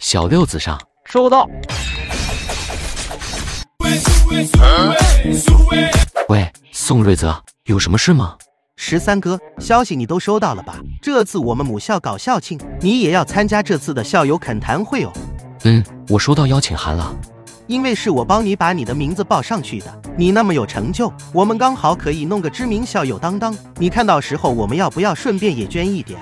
小六子上，收到。喂，宋瑞泽，有什么事吗？十三哥，消息你都收到了吧？这次我们母校搞校庆，你也要参加这次的校友恳谈会哦。嗯，我收到邀请函了。因为是我帮你把你的名字报上去的，你那么有成就，我们刚好可以弄个知名校友当当。你看到时候我们要不要顺便也捐一点？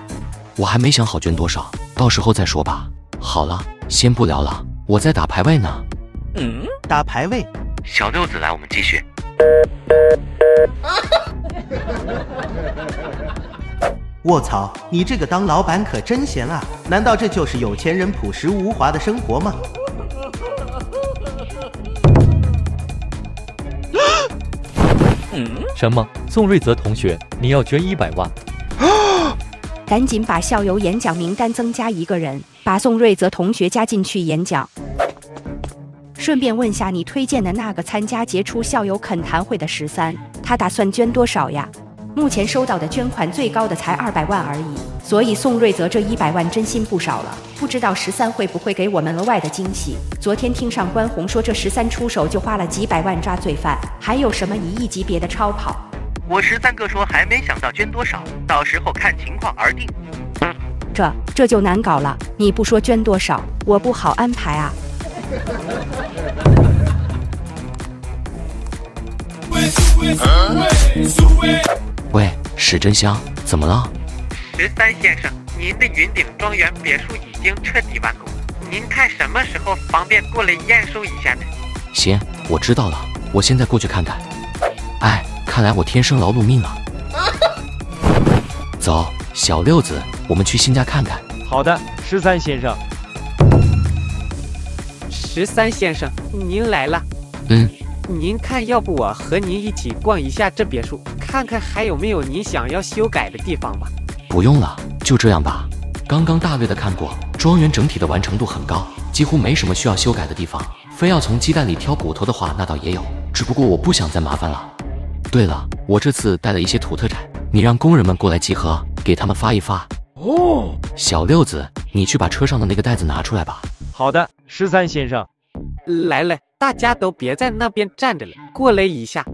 我还没想好捐多少，到时候再说吧。好了，先不聊了，我在打排位呢。嗯，打排位。小六子来，我们继续。卧槽，你这个当老板可真闲啊！难道这就是有钱人朴实无华的生活吗？什么？宋瑞泽同学，你要捐一百万？赶紧把校友演讲名单增加一个人，把宋瑞泽同学加进去演讲。顺便问下你推荐的那个参加杰出校友恳谈会的十三，他打算捐多少呀？目前收到的捐款最高的才二百万而已，所以宋瑞泽这一百万真心不少了。不知道十三会不会给我们额外的惊喜？昨天听上官红说，这十三出手就花了几百万抓罪犯，还有什么一亿级别的超跑？我十三哥说还没想到捐多少，到时候看情况而定。这这就难搞了，你不说捐多少，我不好安排啊。喂，史真香，怎么了？十三先生，您的云顶庄园别墅已经彻底完工，您看什么时候方便过来验收一下呢？行，我知道了，我现在过去看看。哎，看来我天生劳碌命啊。走，小六子，我们去新家看看。好的，十三先生。十三先生，您来了。嗯。您看，要不我和您一起逛一下这别墅，看看还有没有您想要修改的地方吧？不用了，就这样吧。刚刚大略的看过，庄园整体的完成度很高，几乎没什么需要修改的地方。非要从鸡蛋里挑骨头的话，那倒也有，只不过我不想再麻烦了。对了，我这次带了一些土特产，你让工人们过来集合，给他们发一发。哦，小六子，你去把车上的那个袋子拿出来吧。好的，十三先生。来来，大家都别在那边站着了，过来一下。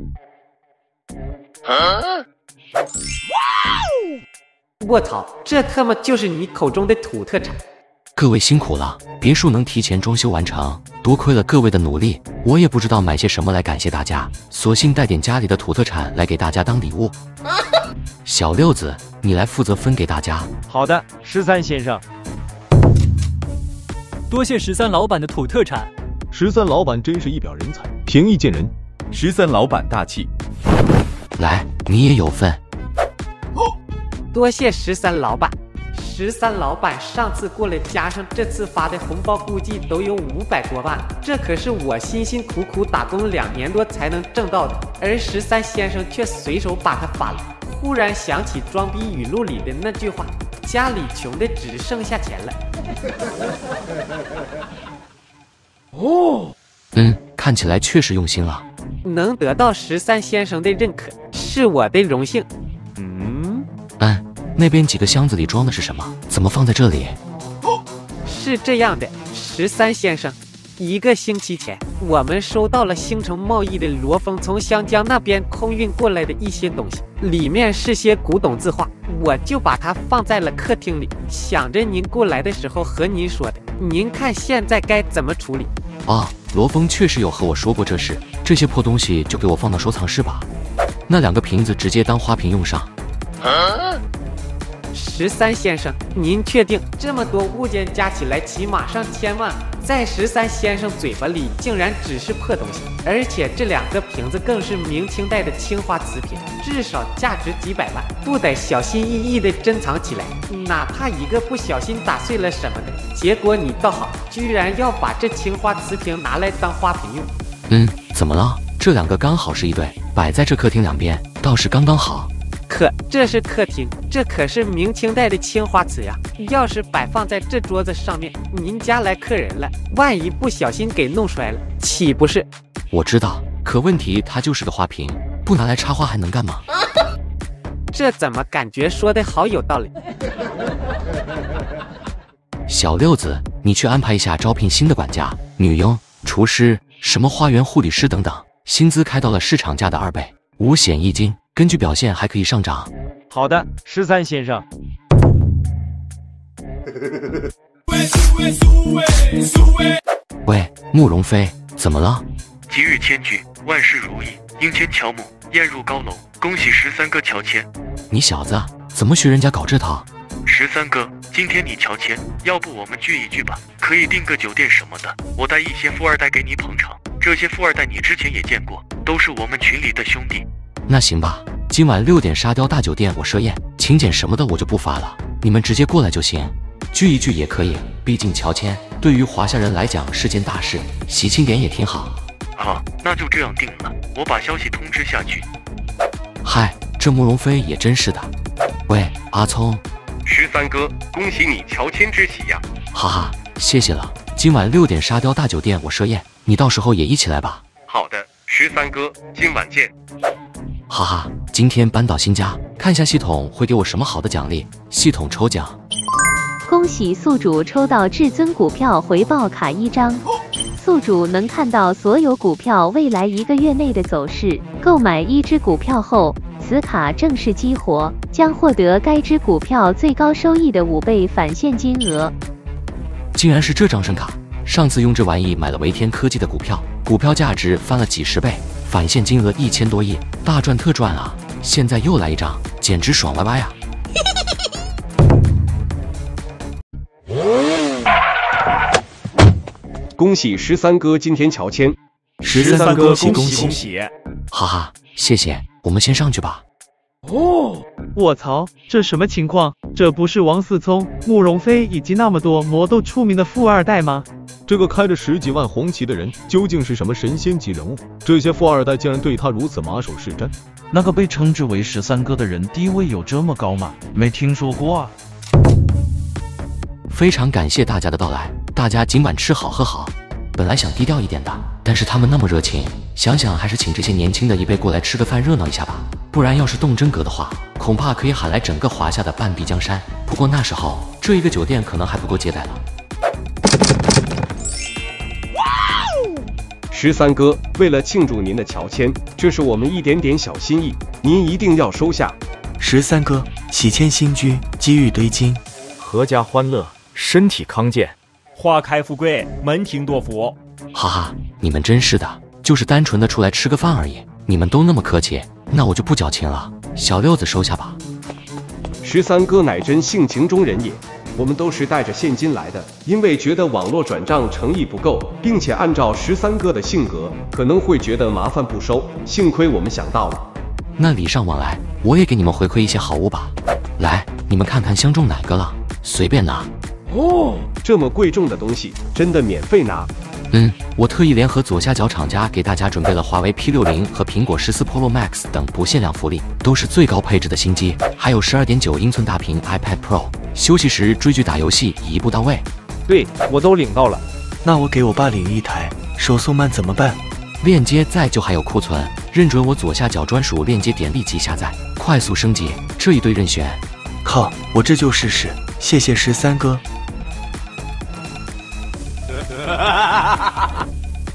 我操，这他妈就是你口中的土特产！各位辛苦了，别墅能提前装修完成，多亏了各位的努力。我也不知道买些什么来感谢大家，索性带点家里的土特产来给大家当礼物。小六子，你来负责分给大家。好的，十三先生。多谢十三老板的土特产。十三老板真是一表人才，平易近人。十三老板大气，来，你也有份。多谢十三老板。十三老板上次过来，加上这次发的红包，估计都有五百多万。这可是我辛辛苦苦打工两年多才能挣到的，而十三先生却随手把它发了。忽然想起装逼语录里的那句话：家里穷的只剩下钱了。哦，嗯，看起来确实用心了。能得到十三先生的认可，是我的荣幸。那边几个箱子里装的是什么？怎么放在这里？是这样的，十三先生。一个星期前，我们收到了星城贸易的罗峰从湘江那边空运过来的一些东西，里面是些古董字画，我就把它放在了客厅里，想着您过来的时候和您说的。您看现在该怎么处理？啊，罗峰确实有和我说过这事，这些破东西就给我放到收藏室吧。那两个瓶子直接当花瓶用上。十三先生，您确定这么多物件加起来起码上千万？在十三先生嘴巴里，竟然只是破东西，而且这两个瓶子更是明清代的青花瓷瓶，至少价值几百万，不得小心翼翼地珍藏起来，哪怕一个不小心打碎了什么的。结果你倒好，居然要把这青花瓷瓶拿来当花瓶用。嗯，怎么了？这两个刚好是一对，摆在这客厅两边，倒是刚刚好。可这是客厅，这可是明清代的青花瓷呀！要是摆放在这桌子上面，您家来客人了，万一不小心给弄摔了，岂不是？我知道，可问题它就是个花瓶，不拿来插花还能干嘛？这怎么感觉说的好有道理？小六子，你去安排一下招聘新的管家、女佣、厨师，什么花园护理师等等，薪资开到了市场价的二倍，五险一金，根据表现还可以上涨。好的，十三先生。喂，慕容飞，怎么了？吉日千聚，万事如意，英签乔木，燕入高楼，恭喜十三哥乔迁。你小子怎么学人家搞这套？十三哥，今天你乔迁，要不我们聚一聚吧？可以订个酒店什么的，我带一些富二代给你捧场。这些富二代你之前也见过，都是我们群里的兄弟。那行吧，今晚六点沙雕大酒店我设宴，请柬什么的我就不发了，你们直接过来就行。聚一聚也可以，毕竟乔迁对于华夏人来讲是件大事，喜庆点也挺好。好，那就这样定了，我把消息通知下去。嗨，这慕容飞也真是的。喂，阿聪，十三哥，恭喜你乔迁之喜呀！哈哈，谢谢了。今晚六点沙雕大酒店我设宴，你到时候也一起来吧。好的，十三哥，今晚见。哈哈，今天搬到新家，看一下系统会给我什么好的奖励。系统抽奖。恭喜宿主抽到至尊股票回报卡一张，宿主能看到所有股票未来一个月内的走势。购买一只股票后，此卡正式激活，将获得该只股票最高收益的五倍返现金额。竟然是这张声卡！上次用这玩意买了维天科技的股票，股票价值翻了几十倍，返现金额一千多亿，大赚特赚啊！现在又来一张，简直爽歪歪啊！恭喜十三哥今天乔迁，十三哥恭喜恭喜！哈哈，谢谢，我们先上去吧。哦，卧槽，这什么情况？这不是王思聪、慕容飞以及那么多魔都出名的富二代吗？这个开着十几万红旗的人究竟是什么神仙级人物？这些富二代竟然对他如此马首是瞻？那个被称之为十三哥的人地位有这么高吗？没听说过啊。非常感谢大家的到来，大家今晚吃好喝好。本来想低调一点的，但是他们那么热情，想想还是请这些年轻的一辈过来吃个饭热闹一下吧。不然要是动真格的话，恐怕可以喊来整个华夏的半壁江山。不过那时候这一个酒店可能还不够接待了。十三哥，为了庆祝您的乔迁，这是我们一点点小心意，您一定要收下。十三哥，喜迁新居，机遇堆金，阖家欢乐。身体康健，花开富贵，门庭多福。哈哈，你们真是的，就是单纯的出来吃个饭而已，你们都那么客气，那我就不矫情了。小六子收下吧。十三哥乃真性情中人也，我们都是带着现金来的，因为觉得网络转账诚意不够，并且按照十三哥的性格，可能会觉得麻烦不收。幸亏我们想到了。那礼尚往来，我也给你们回馈一些好物吧。来，你们看看相中哪个了，随便拿。哦，这么贵重的东西，真的免费拿？嗯，我特意联合左下角厂家给大家准备了华为 P 六零和苹果十四 Pro Max 等不限量福利，都是最高配置的新机，还有十二点九英寸大屏 iPad Pro，休息时追剧打游戏一步到位。对，我都领到了。那我给我爸领一台，手速慢怎么办？链接在就还有库存，认准我左下角专属链接点立即下载，快速升级，这一堆任选。靠，我这就试试。谢谢十三哥。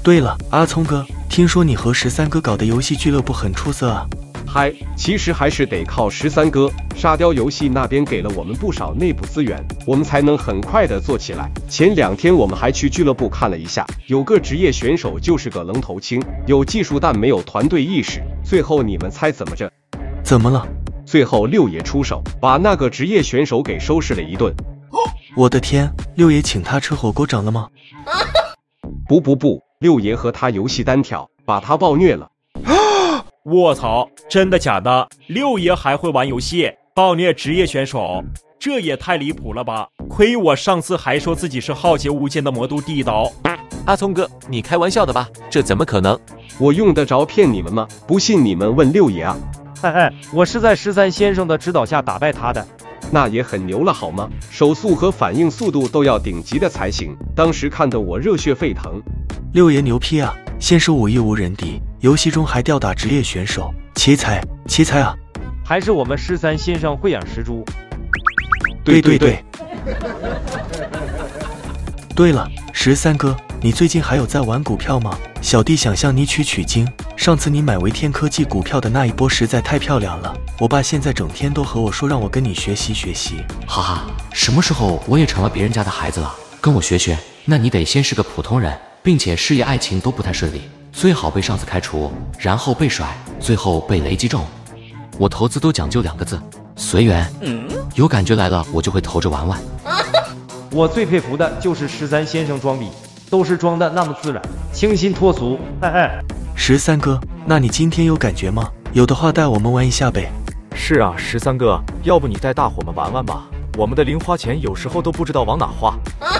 对了，阿聪哥，听说你和十三哥搞的游戏俱乐部很出色啊？嗨，其实还是得靠十三哥，沙雕游戏那边给了我们不少内部资源，我们才能很快的做起来。前两天我们还去俱乐部看了一下，有个职业选手就是个愣头青，有技术但没有团队意识。最后你们猜怎么着？怎么了？最后六爷出手，把那个职业选手给收拾了一顿。我的天，六爷请他吃火锅整了吗？不不不，六爷和他游戏单挑，把他暴虐了。卧槽，真的假的？六爷还会玩游戏，暴虐职业选手，这也太离谱了吧！亏我上次还说自己是浩劫无间的魔都地道。阿聪哥，你开玩笑的吧？这怎么可能？我用得着骗你们吗？不信你们问六爷啊！嘿嘿，我是在十三先生的指导下打败他的。那也很牛了，好吗？手速和反应速度都要顶级的才行。当时看得我热血沸腾。六爷牛批啊！先是武艺无人敌，游戏中还吊打职业选手，奇才奇才啊！还是我们十三先生慧眼识珠。对对对。对了，十三哥，你最近还有在玩股票吗？小弟想向你取取经。上次你买维天科技股票的那一波实在太漂亮了，我爸现在整天都和我说让我跟你学习学习。哈哈，什么时候我也成了别人家的孩子了？跟我学学？那你得先是个普通人，并且事业爱情都不太顺利，最好被上司开除，然后被甩，最后被雷击中。我投资都讲究两个字：随缘。有感觉来了，我就会投着玩玩。我最佩服的就是十三先生装逼，都是装的那么自然，清新脱俗。哎哎，十三哥，那你今天有感觉吗？有的话带我们玩一下呗。是啊，十三哥，要不你带大伙们玩玩吧？我们的零花钱有时候都不知道往哪花。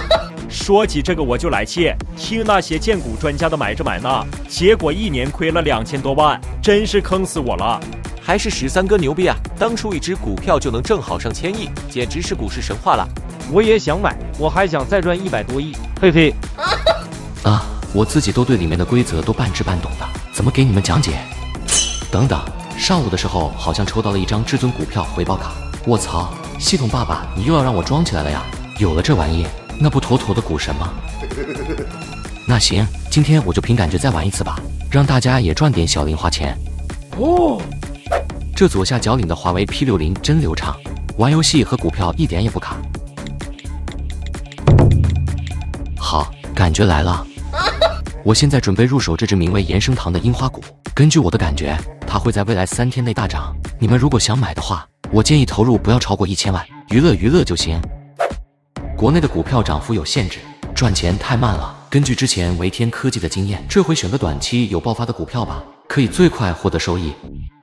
说起这个我就来气，听那些荐股专家的买着买呢，结果一年亏了两千多万，真是坑死我了。还是十三哥牛逼啊！当初一只股票就能挣好上千亿，简直是股市神话了。我也想买，我还想再赚一百多亿，嘿嘿。啊，我自己都对里面的规则都半知半懂的，怎么给你们讲解？等等，上午的时候好像抽到了一张至尊股票回报卡，卧槽！系统爸爸，你又要让我装起来了呀？有了这玩意，那不妥妥的股神吗？那行，今天我就凭感觉再玩一次吧，让大家也赚点小零花钱。哦。这左下角领的华为 P 六零真流畅，玩游戏和股票一点也不卡。感觉来了。我现在准备入手这只名为延生堂的樱花股，根据我的感觉，它会在未来三天内大涨。你们如果想买的话，我建议投入不要超过一千万，娱乐娱乐就行。国内的股票涨幅有限制，赚钱太慢了。根据之前维天科技的经验，这回选个短期有爆发的股票吧，可以最快获得收益。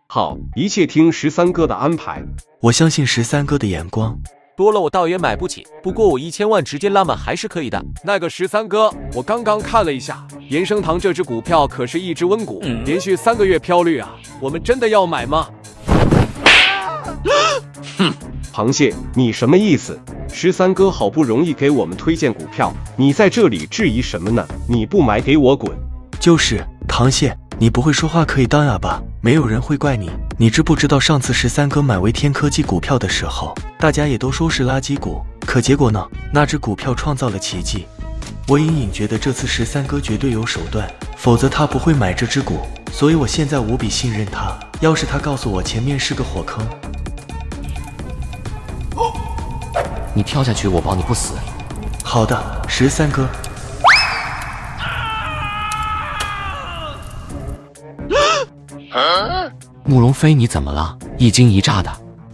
好，一切听十三哥的安排。我相信十三哥的眼光。多了我倒也买不起，不过我一千万直接拉满还是可以的。那个十三哥，我刚刚看了一下，延生堂这只股票可是一只温股，连续三个月飘绿啊！我们真的要买吗？哼，螃蟹，你什么意思？十三哥好不容易给我们推荐股票，你在这里质疑什么呢？你不买，给我滚！就是螃蟹。你不会说话可以当哑巴，没有人会怪你。你知不知道上次十三哥买维天科技股票的时候，大家也都说是垃圾股，可结果呢？那只股票创造了奇迹。我隐隐觉得这次十三哥绝对有手段，否则他不会买这只股。所以我现在无比信任他。要是他告诉我前面是个火坑，你跳下去，我保你不死。好的，十三哥。慕容飞，你怎么了？一惊一乍的。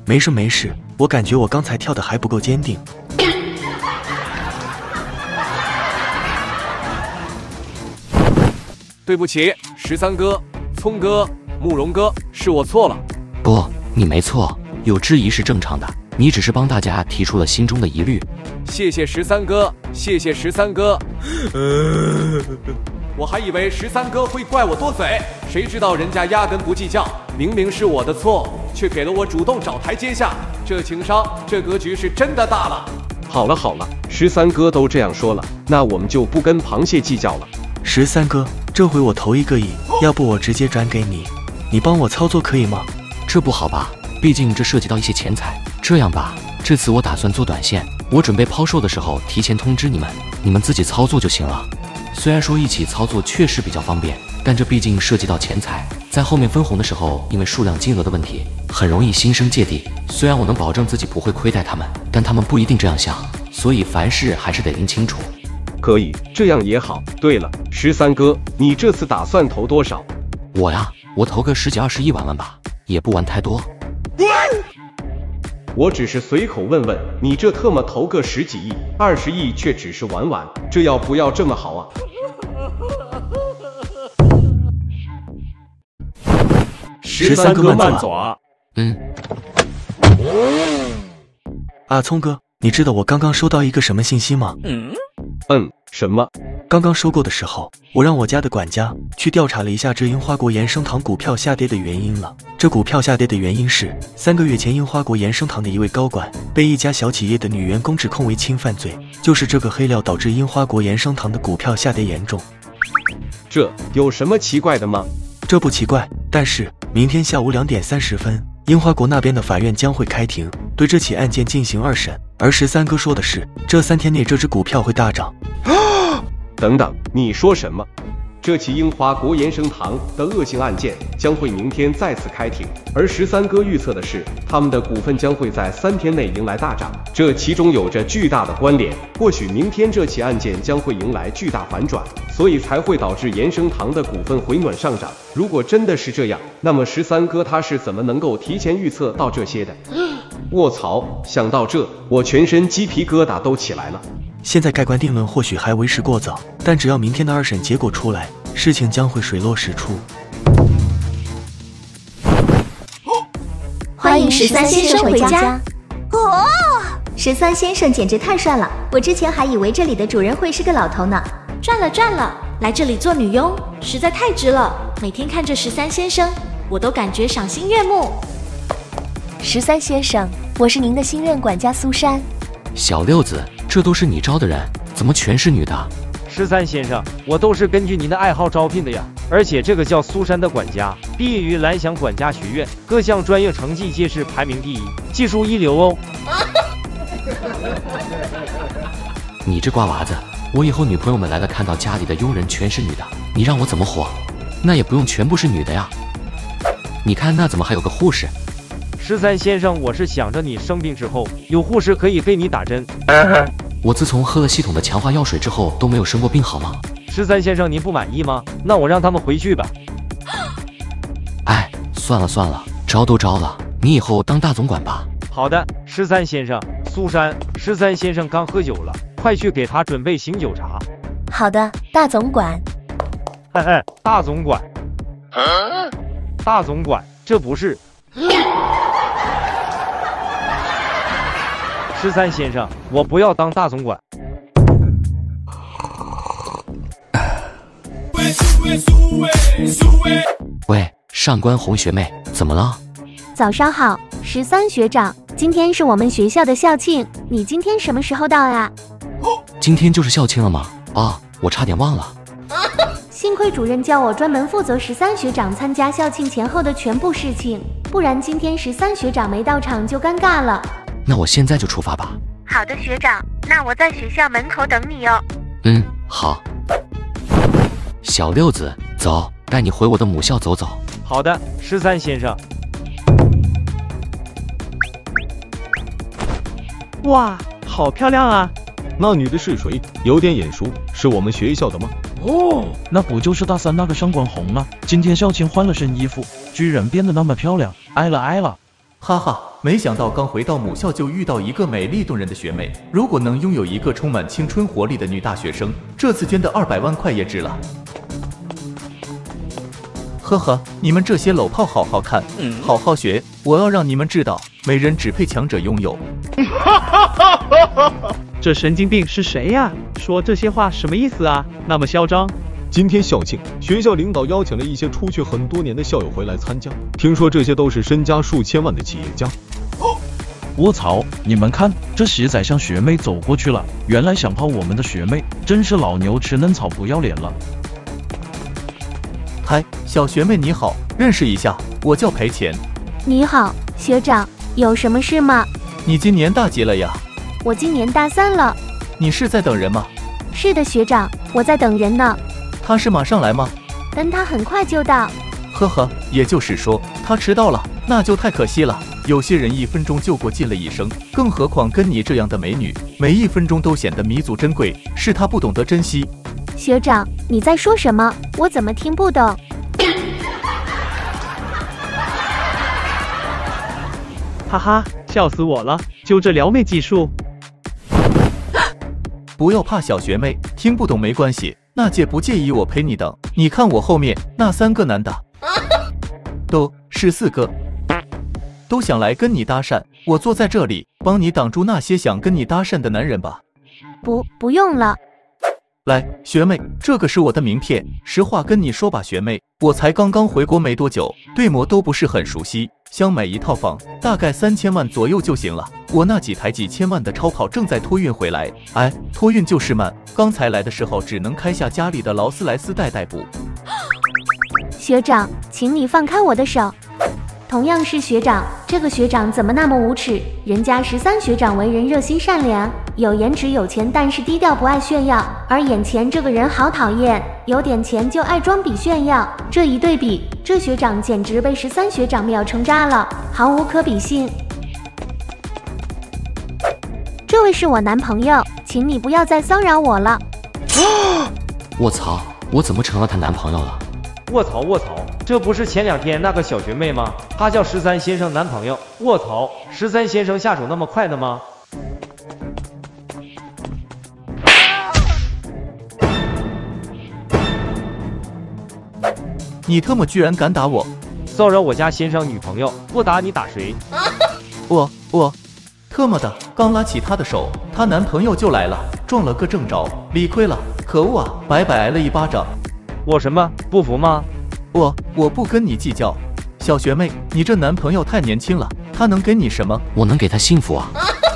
没事没事，我感觉我刚才跳的还不够坚定。对不起，十三哥、聪哥、慕容哥，是我错了。不，你没错，有质疑是正常的。你只是帮大家提出了心中的疑虑。谢谢十三哥，谢谢十三哥。我还以为十三哥会怪我多嘴，谁知道人家压根不计较，明明是我的错，却给了我主动找台阶下，这情商，这格局是真的大了。好了好了，十三哥都这样说了，那我们就不跟螃蟹计较了。十三哥，这回我投一个亿，要不我直接转给你，你帮我操作可以吗？这不好吧，毕竟这涉及到一些钱财。这样吧，这次我打算做短线，我准备抛售的时候提前通知你们，你们自己操作就行了。虽然说一起操作确实比较方便，但这毕竟涉及到钱财，在后面分红的时候，因为数量金额的问题，很容易心生芥蒂。虽然我能保证自己不会亏待他们，但他们不一定这样想，所以凡事还是得拎清楚。可以，这样也好。对了，十三哥，你这次打算投多少？我呀，我投个十几二十亿玩玩吧，也不玩太多。我只是随口问问，你这特么投个十几亿、二十亿，却只是玩玩，这要不要这么好啊？十三哥慢走啊！嗯。啊，聪哥，你知道我刚刚收到一个什么信息吗？嗯。嗯，什么？刚刚收购的时候，我让我家的管家去调查了一下这樱花国延生堂股票下跌的原因了。这股票下跌的原因是三个月前樱花国延生堂的一位高管被一家小企业的女员工指控为侵犯罪，就是这个黑料导致樱花国延生堂的股票下跌严重。这有什么奇怪的吗？这不奇怪，但是明天下午两点三十分，樱花国那边的法院将会开庭，对这起案件进行二审。而十三哥说的是，这三天内这只股票会大涨。等等，你说什么？这起樱花国研生堂的恶性案件将会明天再次开庭，而十三哥预测的是，他们的股份将会在三天内迎来大涨，这其中有着巨大的关联。或许明天这起案件将会迎来巨大反转，所以才会导致研生堂的股份回暖上涨。如果真的是这样，那么十三哥他是怎么能够提前预测到这些的？卧槽！想到这，我全身鸡皮疙瘩都起来了。现在盖棺定论或许还为时过早，但只要明天的二审结果出来，事情将会水落石出。欢迎十三先生回家。哦，十三先生简直太帅了！我之前还以为这里的主人会是个老头呢。赚了赚了，来这里做女佣实在太值了。每天看着十三先生，我都感觉赏心悦目。十三先生，我是您的新任管家苏珊。小六子。这都是你招的人，怎么全是女的？十三先生，我都是根据您的爱好招聘的呀。而且这个叫苏珊的管家，毕业于蓝翔管家学院，各项专业成绩皆是排名第一，技术一流哦。你这瓜娃子，我以后女朋友们来了，看到家里的佣人全是女的，你让我怎么活？那也不用全部是女的呀。你看那怎么还有个护士？十三先生，我是想着你生病之后有护士可以给你打针。我自从喝了系统的强化药水之后都没有生过病，好吗？十三先生，您不满意吗？那我让他们回去吧。哎，算了算了，招都招了，你以后当大总管吧。好的，十三先生，苏珊，十三先生刚喝酒了，快去给他准备醒酒茶。好的，大总管。嘿嘿，大总管，大总管，这不是。十三先生，我不要当大总管。喂，上官红学妹，怎么了？早上好，十三学长，今天是我们学校的校庆，你今天什么时候到呀？今天就是校庆了吗？啊，我差点忘了。幸亏主任叫我专门负责十三学长参加校庆前后的全部事情，不然今天十三学长没到场就尴尬了。那我现在就出发吧。好的，学长，那我在学校门口等你哦。嗯，好。小六子，走，带你回我的母校走走。好的，十三先生。哇，好漂亮啊！那女的是谁？有点眼熟，是我们学校的吗？哦，那不就是大三那个上官红吗？今天校庆换了身衣服，居然变得那么漂亮，爱了爱了。哈哈，没想到刚回到母校就遇到一个美丽动人的学妹。如果能拥有一个充满青春活力的女大学生，这次捐的二百万块也值了。呵呵，你们这些搂炮好好看，好好学，我要让你们知道，美人只配强者拥有。哈哈哈哈哈！这神经病是谁呀？说这些话什么意思啊？那么嚣张。今天校庆，学校领导邀请了一些出去很多年的校友回来参加。听说这些都是身家数千万的企业家。卧槽！你们看，这喜仔向学妹走过去了。原来想泡我们的学妹，真是老牛吃嫩草，不要脸了。嗨，小学妹你好，认识一下，我叫裴钱。你好，学长，有什么事吗？你今年大几了呀？我今年大三了。你是在等人吗？是的，学长，我在等人呢。他是马上来吗？但他很快就到。呵呵，也就是说他迟到了，那就太可惜了。有些人一分钟就过尽了一生，更何况跟你这样的美女，每一分钟都显得弥足珍贵。是他不懂得珍惜。学长，你在说什么？我怎么听不懂？哈哈，笑死我了！就这撩妹技术。不要怕，小学妹，听不懂没关系。娜姐不介意我陪你等，你看我后面那三个男的，都是四个，都想来跟你搭讪。我坐在这里，帮你挡住那些想跟你搭讪的男人吧。不，不用了。来，学妹，这个是我的名片。实话跟你说吧，学妹，我才刚刚回国没多久，对魔都不是很熟悉。想买一套房，大概三千万左右就行了。我那几台几千万的超跑正在托运回来，哎，托运就是慢。刚才来的时候只能开下家里的劳斯莱斯代代步。学长，请你放开我的手。同样是学长，这个学长怎么那么无耻？人家十三学长为人热心善良，有颜值有钱，但是低调不爱炫耀。而眼前这个人好讨厌，有点钱就爱装逼炫耀。这一对比，这学长简直被十三学长秒成渣了，毫无可比性。这位是我男朋友，请你不要再骚扰我了。我操！我怎么成了她男朋友了？卧槽卧槽！这不是前两天那个小学妹吗？她叫十三先生男朋友。卧槽！十三先生下手那么快的吗？你特么居然敢打我！骚扰我家先生女朋友，不打你打谁？我我，特么的！刚拉起她的手，她男朋友就来了，撞了个正着，理亏了。可恶啊！白白挨了一巴掌。我什么？不服吗？我我不跟你计较。小学妹，你这男朋友太年轻了，他能给你什么？我能给他幸福啊！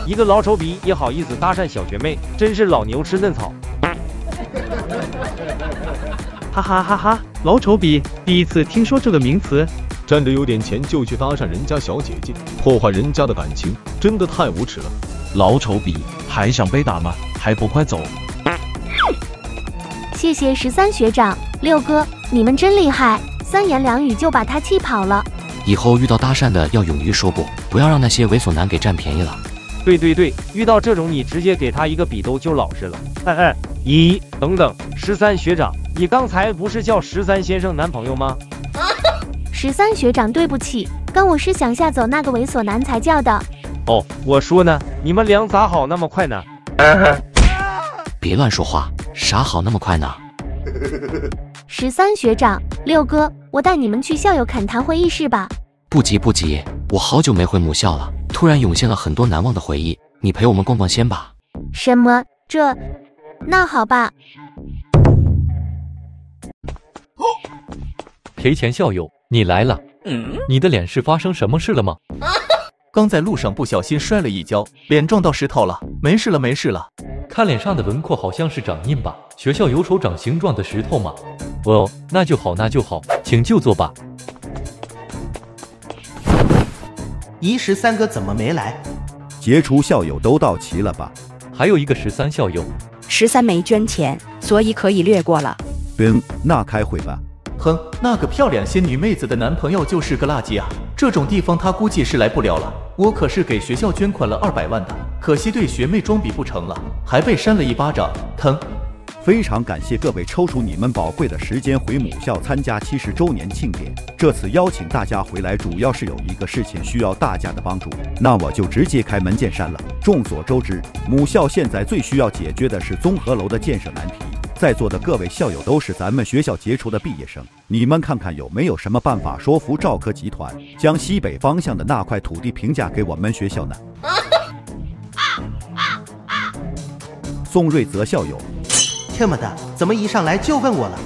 一个老丑逼也好意思搭讪小学妹，真是老牛吃嫩草。哈哈哈哈！老丑逼，第一次听说这个名词。占着有点钱就去搭讪人家小姐姐，破坏人家的感情，真的太无耻了。老丑逼，还想被打吗？还不快走！谢谢十三学长，六哥，你们真厉害，三言两语就把他气跑了。以后遇到搭讪的要勇于说不，不要让那些猥琐男给占便宜了。对对对，遇到这种你直接给他一个笔兜就老实了。哎哎，咦，等等，十三学长，你刚才不是叫十三先生男朋友吗？十三学长，对不起，刚我是想吓走那个猥琐男才叫的。哦，我说呢，你们俩咋好那么快呢？别乱说话，啥好那么快呢？十三学长，六哥，我带你们去校友恳谈会议室吧。不急不急，我好久没回母校了，突然涌现了很多难忘的回忆，你陪我们逛逛先吧。什么？这？那好吧。赔钱校友，你来了。嗯你的脸是发生什么事了吗？刚在路上不小心摔了一跤，脸撞到石头了。没事了，没事了。看脸上的轮廓好像是掌印吧？学校有手掌形状的石头吗？哦，那就好，那就好，请就坐吧。一十三哥怎么没来？杰出校友都到齐了吧？还有一个十三校友，十三没捐钱，所以可以略过了。嗯，那开会吧。哼，那个漂亮仙女妹子的男朋友就是个垃圾啊！这种地方他估计是来不了了。我可是给学校捐款了二百万的，可惜对学妹装逼不成了，还被扇了一巴掌，疼。非常感谢各位抽出你们宝贵的时间回母校参加七十周年庆典。这次邀请大家回来，主要是有一个事情需要大家的帮助，那我就直接开门见山了。众所周知，母校现在最需要解决的是综合楼的建设难题。在座的各位校友都是咱们学校杰出的毕业生，你们看看有没有什么办法说服赵科集团将西北方向的那块土地评价给我们学校呢？宋瑞泽校友，这么的，怎么一上来就问我了？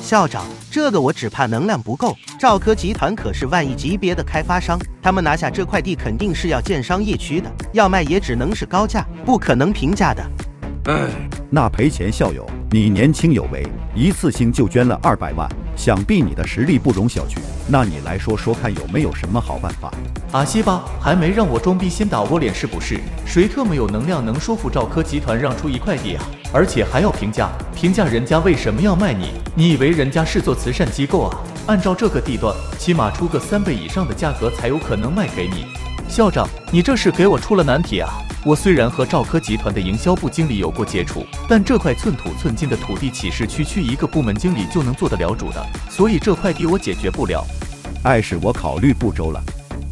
校长，这个我只怕能量不够。赵科集团可是万亿级别的开发商，他们拿下这块地肯定是要建商业区的，要卖也只能是高价，不可能平价的。哎，那赔钱校友，你年轻有为，一次性就捐了二百万，想必你的实力不容小觑。那你来说说看，有没有什么好办法？阿西吧，还没让我装逼，先打我脸是不是？谁特么有能量能说服赵科集团让出一块地啊？而且还要评价，评价人家为什么要卖你？你以为人家是做慈善机构啊？按照这个地段，起码出个三倍以上的价格才有可能卖给你。校长，你这是给我出了难题啊！我虽然和赵科集团的营销部经理有过接触，但这块寸土寸金的土地岂是区区一个部门经理就能做得了主的？所以这块地我解决不了。碍是我考虑不周了。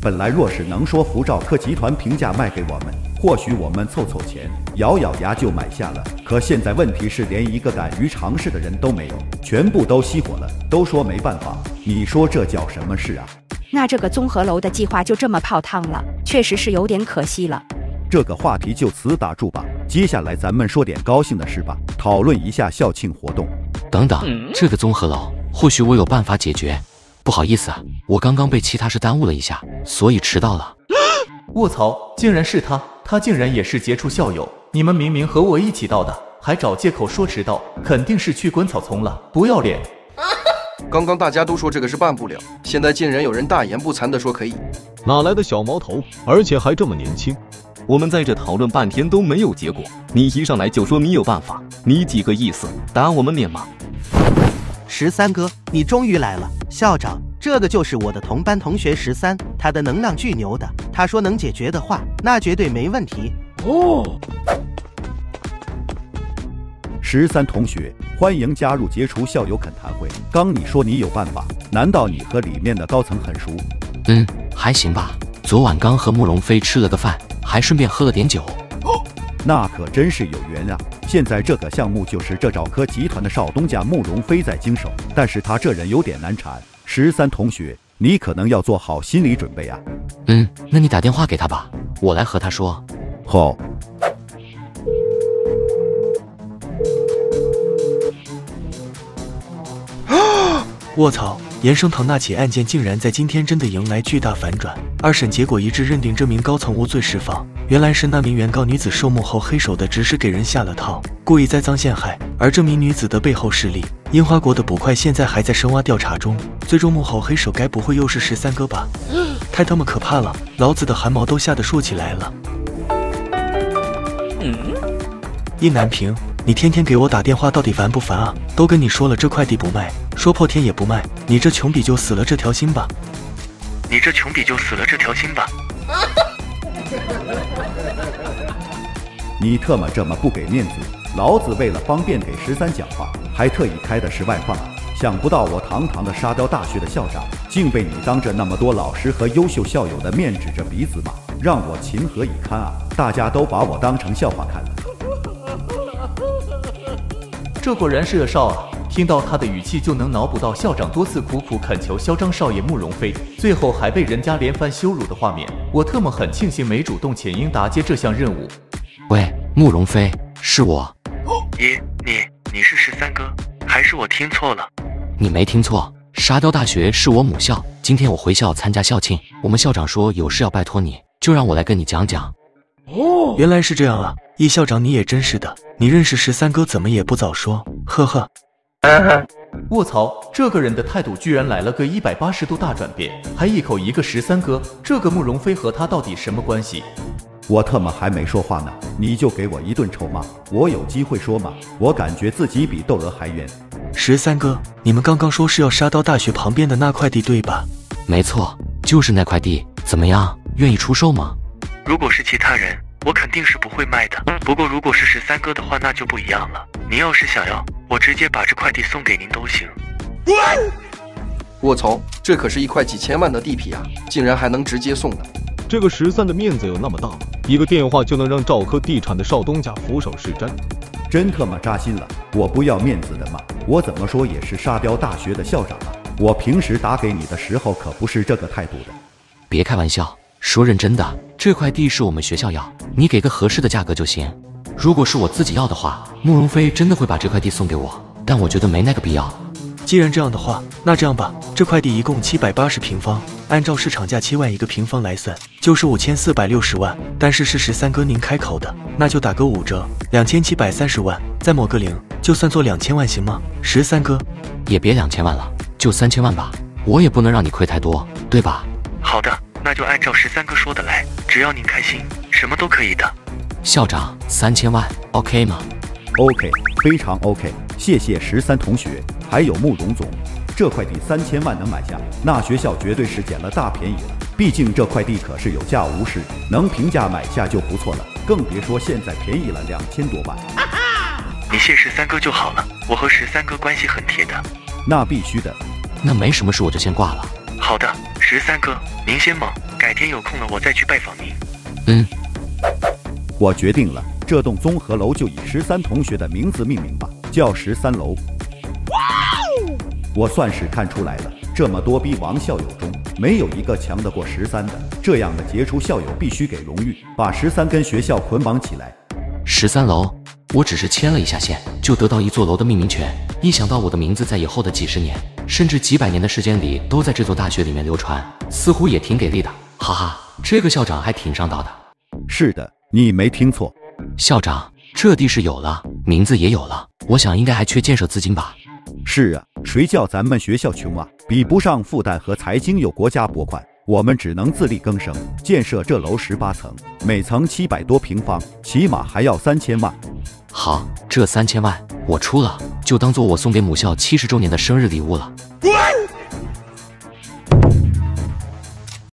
本来若是能说服赵科集团平价卖给我们，或许我们凑凑钱，咬咬牙就买下了。可现在问题是，连一个敢于尝试的人都没有，全部都熄火了，都说没办法。你说这叫什么事啊？那这个综合楼的计划就这么泡汤了，确实是有点可惜了。这个话题就此打住吧。接下来咱们说点高兴的事吧，讨论一下校庆活动。等等，这个综合楼或许我有办法解决。不好意思啊，我刚刚被其他事耽误了一下，所以迟到了。卧槽，竟然是他！他竟然也是杰出校友！你们明明和我一起到的，还找借口说迟到，肯定是去滚草丛了，不要脸！刚刚大家都说这个是办不了，现在竟然有人大言不惭的说可以，哪来的小毛头？而且还这么年轻。我们在这讨论半天都没有结果，你一上来就说你有办法，你几个意思？打我们脸吗？十三哥，你终于来了，校长，这个就是我的同班同学十三，他的能量巨牛的，他说能解决的话，那绝对没问题。哦，十三同学，欢迎加入杰出校友恳谈会。刚你说你有办法，难道你和里面的高层很熟？嗯，还行吧。昨晚刚和慕容飞吃了个饭，还顺便喝了点酒。哦那可真是有缘啊！现在这个项目就是这赵科集团的少东家慕容飞在经手，但是他这人有点难缠。十三同学，你可能要做好心理准备啊。嗯，那你打电话给他吧，我来和他说。好。卧槽！严生堂那起案件竟然在今天真的迎来巨大反转，二审结果一致认定这名高层无罪释放。原来是那名原告女子受幕后黑手的指使给人下了套，故意栽赃陷害。而这名女子的背后势力樱花国的捕快现在还在深挖调查中，最终幕后黑手该不会又是十三哥吧？太 他妈可怕了，老子的汗毛都吓得竖起来了。意难平。你天天给我打电话，到底烦不烦啊？都跟你说了，这块地不卖，说破天也不卖。你这穷逼就死了这条心吧！你这穷逼就死了这条心吧！你特么这么不给面子！老子为了方便给十三讲话，还特意开的是外放。想不到我堂堂的沙雕大学的校长，竟被你当着那么多老师和优秀校友的面指着鼻子骂，让我情何以堪啊！大家都把我当成笑话看了。这果然是个少啊！听到他的语气就能脑补到校长多次苦苦恳求嚣张少爷慕容飞，最后还被人家连番羞辱的画面。我特么很庆幸没主动请缨答接这项任务。喂，慕容飞，是我。你你你是十三哥，还是我听错了？你没听错，沙雕大学是我母校。今天我回校参加校庆，我们校长说有事要拜托你，就让我来跟你讲讲。哦，原来是这样啊！易校长，你也真是的，你认识十三哥怎么也不早说，呵呵。卧槽，这个人的态度居然来了个一百八十度大转变，还一口一个十三哥，这个慕容飞和他到底什么关系？我特么还没说话呢，你就给我一顿臭骂，我有机会说吗？我感觉自己比窦娥还冤。十三哥，你们刚刚说是要杀到大学旁边的那块地，对吧？没错，就是那块地，怎么样，愿意出售吗？如果是其他人，我肯定是不会卖的。不过如果是十三哥的话，那就不一样了。您要是想要，我直接把这块地送给您都行。卧槽，这可是一块几千万的地皮啊，竟然还能直接送的。这个十三的面子有那么大吗？一个电话就能让赵科地产的少东家俯首是瞻，真他妈扎心了。我不要面子的吗？我怎么说也是沙雕大学的校长啊。我平时打给你的时候可不是这个态度的。别开玩笑。说认真的，这块地是我们学校要，你给个合适的价格就行。如果是我自己要的话，慕容飞真的会把这块地送给我，但我觉得没那个必要。既然这样的话，那这样吧，这块地一共七百八十平方，按照市场价七万一个平方来算，就是五千四百六十万。但是是十三哥您开口的，那就打个五折，两千七百三十万，再抹个零，就算做两千万行吗？十三哥，也别两千万了，就三千万吧，我也不能让你亏太多，对吧？好的。那就按照十三哥说的来，只要您开心，什么都可以的。校长，三千万，OK 吗？OK，非常 OK，谢谢十三同学，还有慕容总，这块地三千万能买下，那学校绝对是捡了大便宜了。毕竟这块地可是有价无市，能平价买下就不错了，更别说现在便宜了两千多万。你谢十三哥就好了，我和十三哥关系很铁的。那必须的。那没什么事，我就先挂了。好的，十三哥，您先忙，改天有空了我再去拜访您。嗯，我决定了，这栋综合楼就以十三同学的名字命名吧，叫十三楼。我算是看出来了，这么多逼王校友中，没有一个强得过十三的。这样的杰出校友必须给荣誉，把十三跟学校捆绑起来。十三楼，我只是签了一下线，就得到一座楼的命名权。一想到我的名字在以后的几十年。甚至几百年的时间里都在这座大学里面流传，似乎也挺给力的，哈哈，这个校长还挺上道的。是的，你没听错，校长，这地是有了，名字也有了，我想应该还缺建设资金吧？是啊，谁叫咱们学校穷啊，比不上复旦和财经有国家拨款，我们只能自力更生。建设这楼十八层，每层七百多平方，起码还要三千万。好，这三千万我出了，就当做我送给母校七十周年的生日礼物了。